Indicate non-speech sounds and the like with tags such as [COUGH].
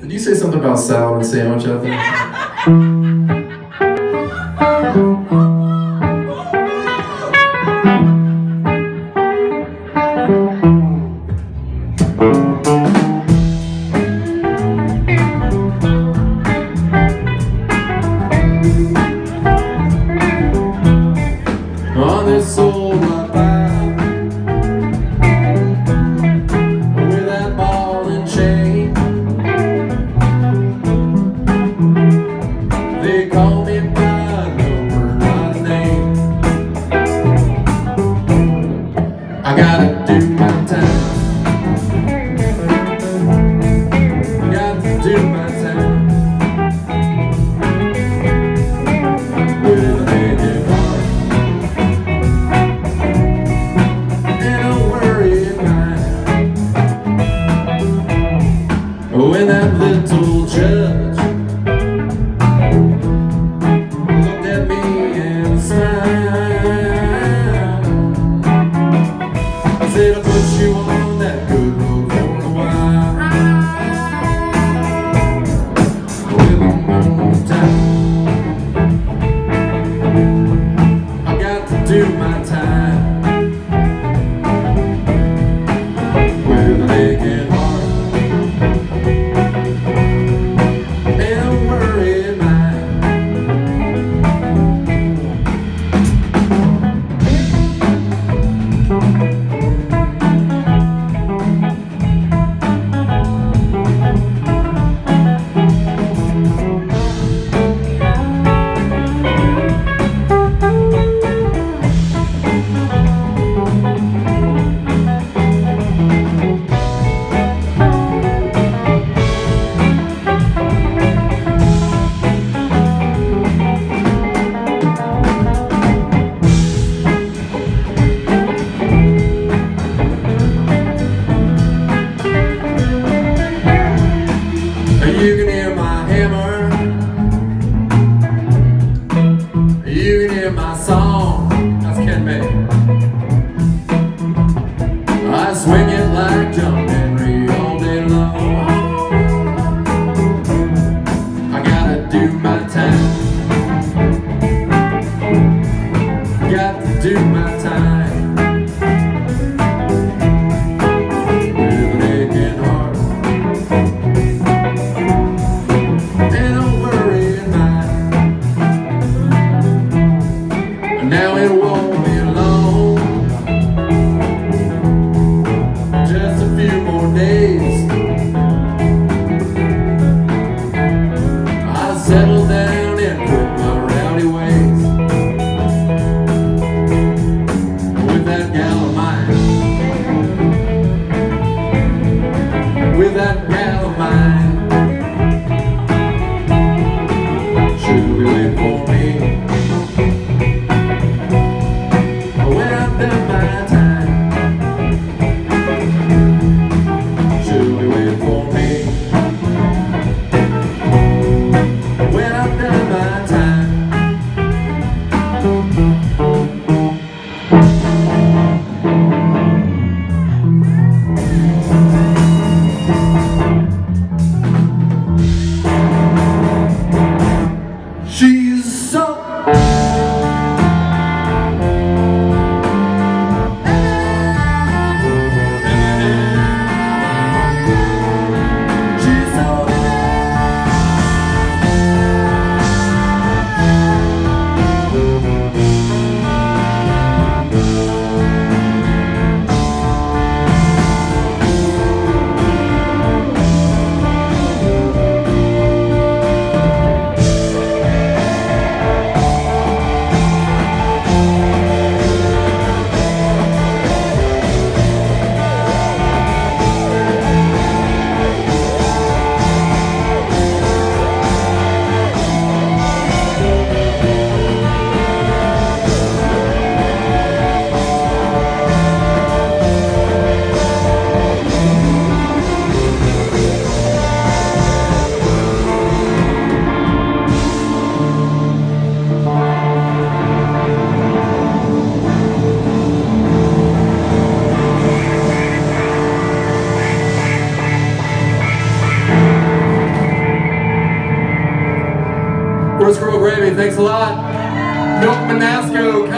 Did you say something about salad and sandwich out there? thank [LAUGHS] [LAUGHS] you when that little judge looked at me and smiled. I said, I put you on. my song. That's Ken May. I swing it like John Henry all day long. I gotta do my time. Got to do my time. Squirrel Gravy, thanks a lot. Milk Monasco